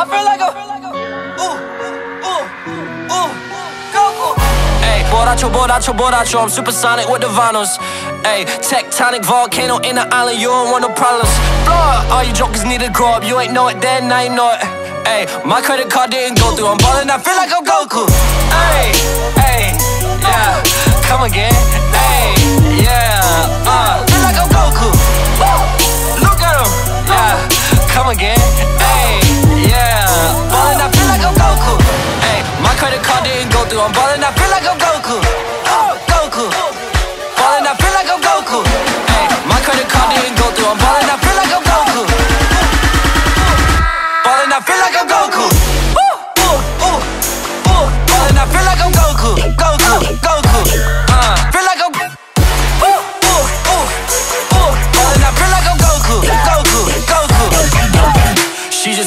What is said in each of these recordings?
I feel like a ooh, ooh, ooh, Goku. Hey, borracho, borracho, borracho. I'm supersonic with the vinyls. Hey, tectonic volcano in the island. You don't want no problems. Blow All you jokers need to grow up. You ain't know it then, now you know it. Hey, my credit card didn't go through. I'm ballin', I feel like I'm Goku. Hey, hey, yeah, come again. Hey, yeah, uh, feel like I'm Goku. Look at him, yeah, come again. Didn't go through. I'm ballin', I feel like I'm Goku. Goku.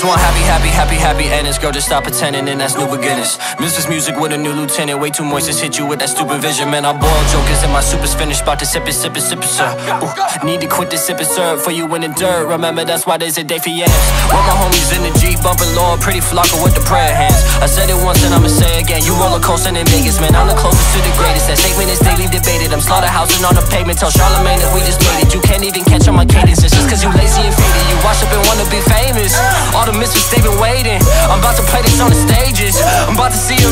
Just want happy, happy, happy, happy endings. Girl, just stop pretending and that's new beginnings. Mrs. Music with a new lieutenant. Way too moist, just hit you with that stupid vision. Man, I boil jokers and my super's finished. About to sip it, sip it, sip it, sir. Ooh, need to quit the sip it, sir. For you in the dirt. Remember, that's why there's a day for yams. With my homies in the Jeep, bumping Lord, pretty Flacko with the prayer hands. I said it once and I'ma say again. You roller coasting in Vegas, man. I'm the closest to the greatest. That statement is daily debated. I'm slaughterhousing on the pavement. Tell Charlamagne that we just made it. You can't even catch on my cadence. It's just cause you lazy and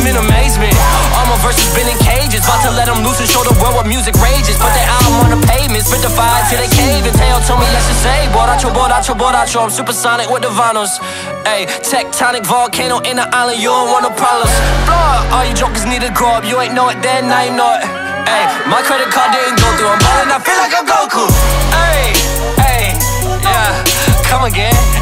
them in amazement. All my verses been in cages. About to let them loose and show the world what music rages. Put their album on the pavement. Spit the fire till they cave. And Teo told me yes to say. Borracho, borracho, borracho. I'm supersonic with the vinyls. Ayy, tectonic volcano in the island. You don't want no problems. Blow All you jokers need to grow up. You ain't know it then, now you know it. Ayy, my credit card didn't go through. I'm ballin', I feel like I'm Goku. Ayy, ayy, yeah, come again.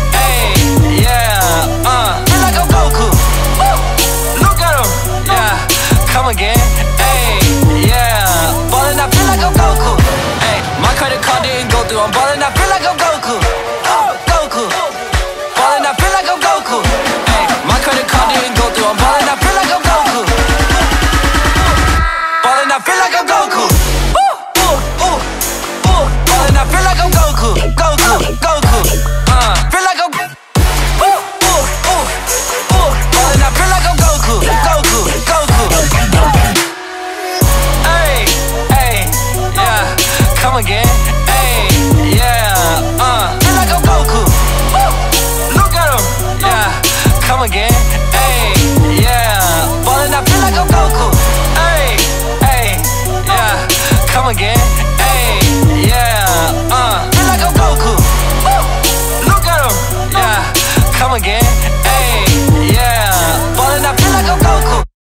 Again. Ayy, yeah, ballin', I feel like I'm Goku. Ayy, my credit card didn't go through. I'm ballin', I feel like I'm Goku. Oh, Goku. Ballin', I feel like I'm Goku. Ayy, my credit card didn't go through. I'm ballin', I feel like I'm Goku. Ballin', I feel like I'm Goku. Come again. Hey, yeah, ballin', I feel like I'm Goku. Hey, hey, yeah, come again.